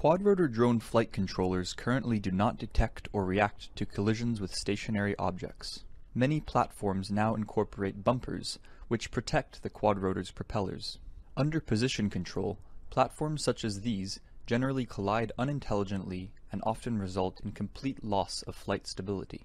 Quadrotor drone flight controllers currently do not detect or react to collisions with stationary objects. Many platforms now incorporate bumpers, which protect the quadrotor's propellers. Under position control, platforms such as these generally collide unintelligently and often result in complete loss of flight stability.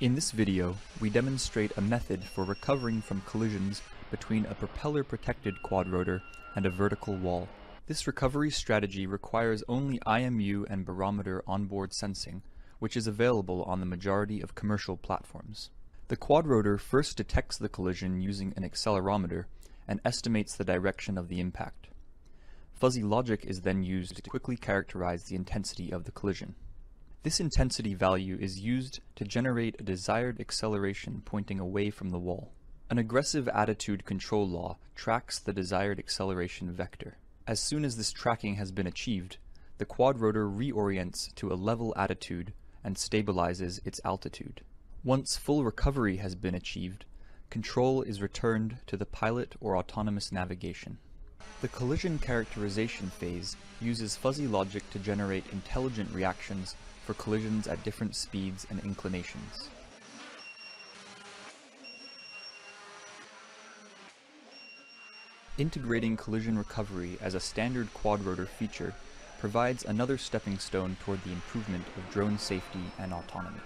In this video, we demonstrate a method for recovering from collisions between a propeller-protected quadrotor and a vertical wall. This recovery strategy requires only IMU and barometer onboard sensing, which is available on the majority of commercial platforms. The quadrotor first detects the collision using an accelerometer and estimates the direction of the impact. Fuzzy logic is then used to quickly characterize the intensity of the collision. This intensity value is used to generate a desired acceleration pointing away from the wall. An aggressive attitude control law tracks the desired acceleration vector. As soon as this tracking has been achieved, the quadrotor reorients to a level attitude and stabilizes its altitude. Once full recovery has been achieved, control is returned to the pilot or autonomous navigation. The collision characterization phase uses fuzzy logic to generate intelligent reactions for collisions at different speeds and inclinations. Integrating collision recovery as a standard quadrotor feature provides another stepping stone toward the improvement of drone safety and autonomy.